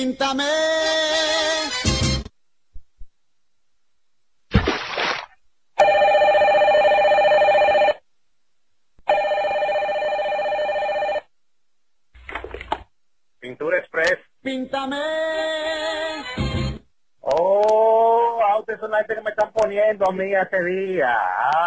Píntame. Pintura Express. Píntame. Oh, ah, ustedes son la gente que me están poniendo a mí ese día.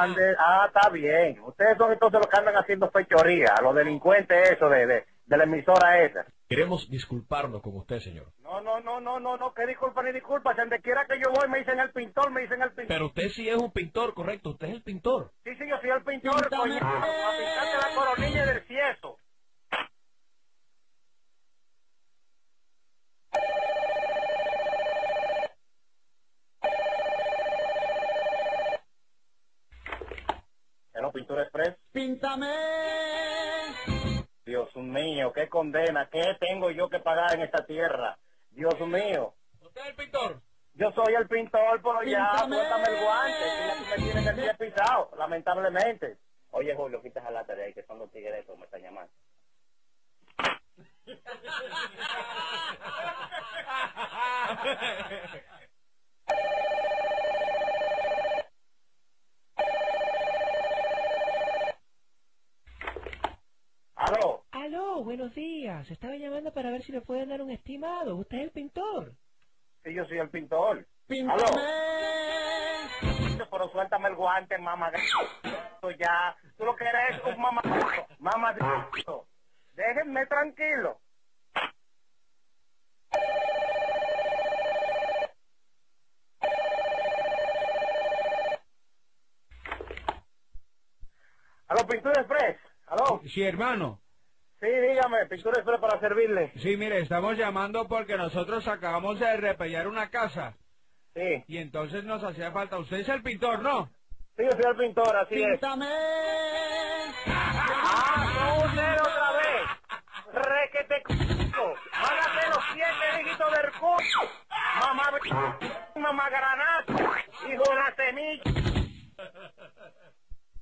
Ande, ah, está bien. Ustedes son entonces los que andan haciendo fechoría, los delincuentes eso de, de, de la emisora esa. Queremos disculparnos con usted, señor. No, no, no, no, no, no, que disculpa ni disculpa. Si donde quiera que yo voy me dicen el pintor, me dicen el pintor. Pero usted sí es un pintor, correcto. Usted es el pintor. Sí, sí, yo soy el pintor, coño. A pintarte la coronilla del cieso. Pintura Express. Píntame. Dios mío, qué condena, qué tengo yo que pagar en esta tierra. Dios mío. ¿Usted es el pintor? Yo soy el pintor, pero ya, suéltame el guante, que me tienes el pie pisado, lamentablemente. Oye, Julio, quita esa lata de ahí, que son los tigres esos, me están llamando. Aló, Aló, buenos días. Estaba llamando para ver si me pueden dar un estimado. ¿Usted es el pintor? sí, yo soy el pintor. Aló, Píntame. pero suéltame el guante, mamá. Ya, tú lo que eres es un mamá. Mamá, déjenme tranquilo. Aló, Pintura Express. Aló. Sí, hermano. Sí, dígame, Pintura Express para servirle. Sí, mire, estamos llamando porque nosotros acabamos de repellar una casa Sí. y entonces nos hacía falta. Usted es el pintor, ¿no? Sí, yo soy el pintor, así es. Píntame. ¡Ah, no, usted otra vez! ¡Requete c***o! ¡Hágate los siete dígitos del c***o! ¡Mamá, mamá granazo! ¡Hijo de la semilla!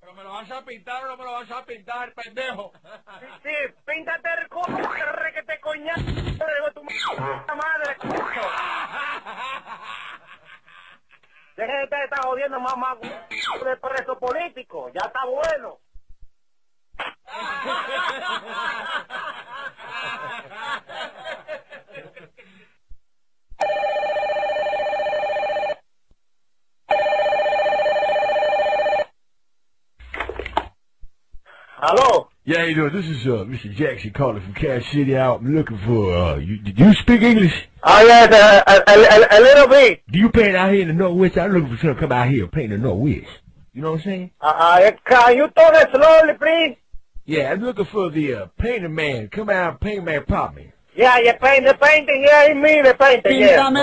¿Pero me lo vas a pintar o no me lo vas a pintar, pendejo? Sí, píntate el c***o, requete coñazo! ¡Digo tu madre, c***o! Deje de estar jodiendo, mamá, de preso político. Ya está bueno. Aló. Yeah, you know, This is uh, Mr. Jackson calling from Cash City out. I'm looking for, uh, you, do you speak English? Ah, yes, a, a, a, a little bit. Do you paint out here in the Northwest? I'm looking for someone to come out here and paint the Northwest. You know what I'm saying? Uh, uh, can you talk slowly, please? Yeah, I'm looking for the uh, painter man. Come out, painter man, pop me. Yeah, you paint the painting, yeah, it's me, the painting, yeah. Píntame.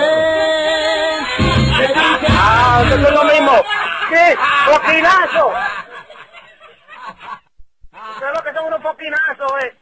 Ah, eso es lo mismo. Sí, poquinazo. Son unos poquinazos, eh.